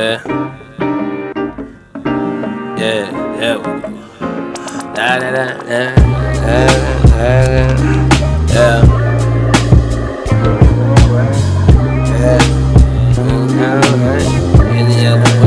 yeah. Yeah, yeah. Da da da da da da da. Yeah. Yeah. Any other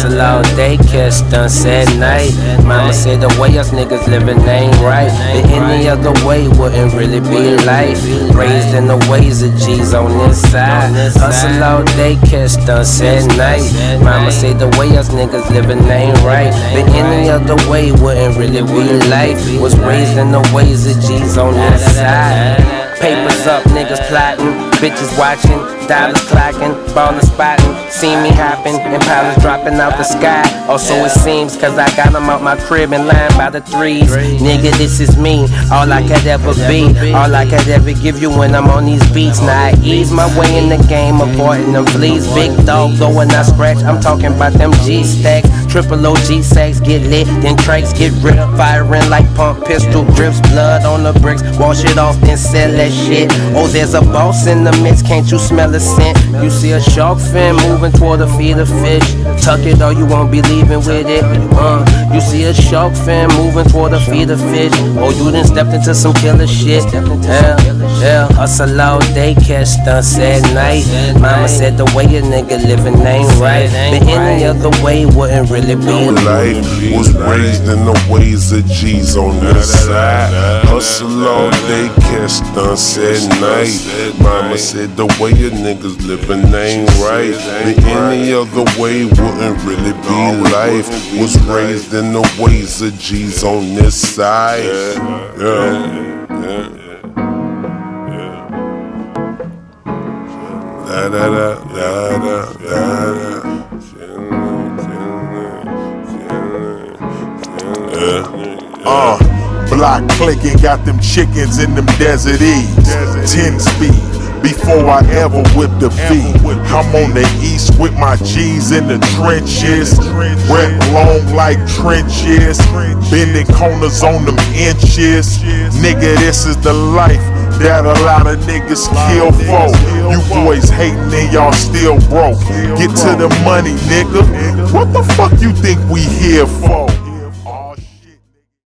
Hustle all day, catch done said night. Mama said the way us niggas living ain't right. But any other way wouldn't really be life. Raised in the ways of G's on this side. Hustle all day, catch done at night. Mama said the way us niggas living ain't right. But any other way wouldn't really be life. Was raised in the ways of G's on this side. Papers up, niggas plotting, bitches watching, dollars clocking, ballers spotting, see me hopping, and pilots dropping out the sky. Also it seems, cause I got them out my crib and line by the threes. Nigga, this is me, all I could ever be, all I could ever give you when I'm on these beats. Now I ease my way in the game, avoiding them fleas. Big dog, though when I scratch, I'm talking about them G stacks. Triple OG sacks get lit, then tracks get ripped, firing like pump pistol drips, blood on the bricks, wash it off, then sell that shit. Oh, there's a boss in the can't you smell the scent? You see a shark fin moving toward a feed of fish. Tuck it or you won't be leaving with it. Uh, you see a shark fin moving toward a feed of fish. Oh, you done stepped into some killer shit. Yeah, yeah. Hustle all day, catch stunts at night. Mama said the way a nigga living ain't right. But any other way wouldn't really be life was raised in the ways of G's on this side. Hustle all day, catch stunts at night. Mama said the way a niggas living ain't right. But any other way wouldn't really be life. Was raised in the ways of G's on this side. Yeah. Da da da da da da da. Uh, block clicking, got them chickens in them desert ease. 10 speed. Before I ever whip the beat, I'm on the east with my G's in the trenches. Rep long like trenches, bending corners on them inches. Nigga, this is the life that a lot of niggas kill for. You boys hating and y'all still broke. Get to the money, nigga. What the fuck you think we here for?